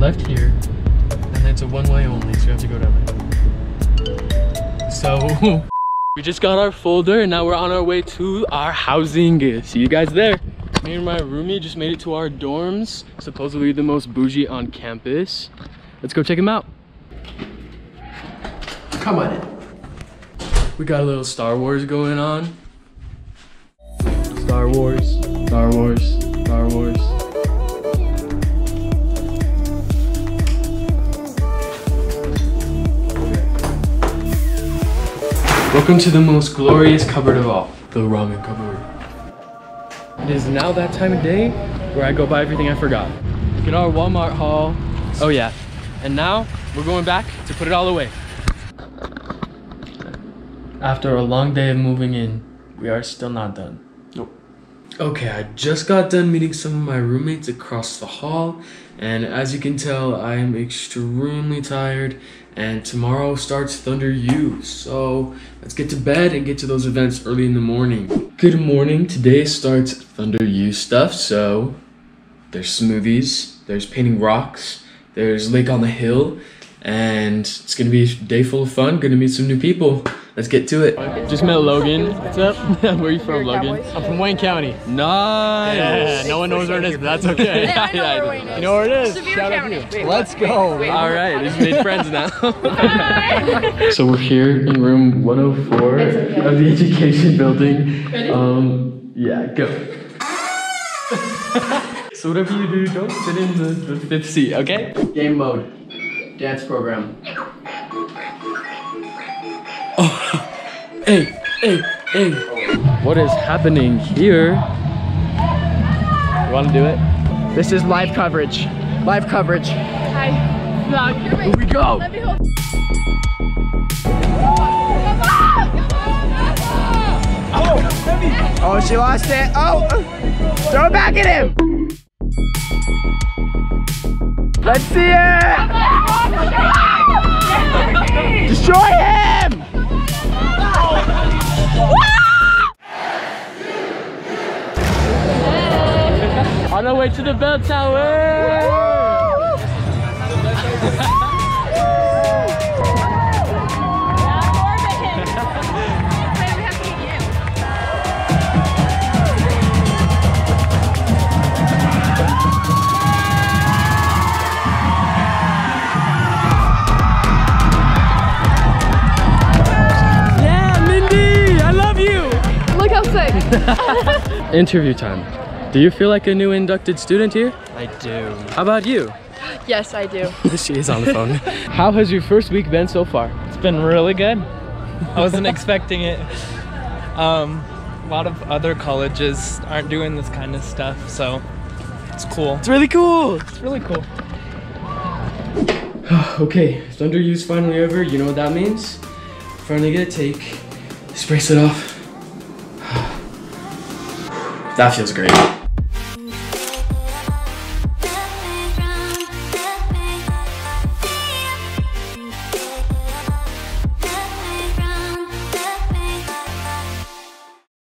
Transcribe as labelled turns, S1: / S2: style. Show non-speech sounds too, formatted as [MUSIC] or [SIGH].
S1: left here, and it's a one-way only, so you have to go. So, [LAUGHS] we just got our folder, and now we're on our way to our housing. See you guys there. Me and my roomie just made it to our dorms, supposedly the most bougie on campus. Let's go check them out.
S2: Come on in.
S1: We got a little Star Wars going on. Star Wars, Star Wars, Star Wars. Welcome to the most glorious cupboard of all, the ramen cupboard. It is now that time of day where I go buy everything I forgot. Get our Walmart haul. Oh yeah. And now we're going back to put it all away. After a long day of moving in, we are still not done.
S2: Nope.
S1: Okay, I just got done meeting some of my roommates across the hall, and as you can tell, I am extremely tired, and tomorrow starts Thunder U, so let's get to bed and get to those events early in the morning. Good morning, today starts Thunder U stuff, so there's smoothies, there's painting rocks, there's Lake on the Hill, and it's gonna be a day full of fun, gonna meet some new people. Let's get to it. Just met Logan. What's up? [LAUGHS] Where are you from, Logan?
S3: I'm from Wayne County.
S1: Nice.
S3: Yeah, no one knows where it is, but that's okay. [LAUGHS] [LAUGHS]
S4: Yeah, I know
S1: Yeah,
S4: where. Wayne is.
S3: You know where it is?
S4: Sevier
S3: Shout out
S4: County.
S3: to you. Let's go.
S1: All right, we've made friends now. so we're here in room 104 of the education building. Um, yeah, go. so whatever you do, don't sit in the, the fifth seat, okay?
S2: Game mode. Dance program.
S1: Hey, hey, hey. What is happening here? You want to do it?
S3: This is live coverage. Live coverage.
S4: Hi. Vlog.
S1: Here we go.
S4: Let me hold.
S3: Oh, she lost it. Oh, throw it back at him. Let's see it. Destroy him.
S1: Our way to the bell tower. Yeah, Mindy, I love you.
S4: Look how sick. [LAUGHS]
S1: Interview time. Do you feel like a new inducted student here?
S3: I do.
S1: How about you?
S4: yes, I do. [LAUGHS]
S1: she is on the phone. [LAUGHS] How has your first week been so far?
S5: It's been really good. I wasn't expecting it. Um, a lot of other colleges aren't doing this kind of stuff, so it's cool.
S1: It's really cool.
S5: It's really cool. [SIGHS]
S1: okay, Thunder U's finally over. You know what that means? Finally get to take this bracelet off. [SIGHS] that feels great.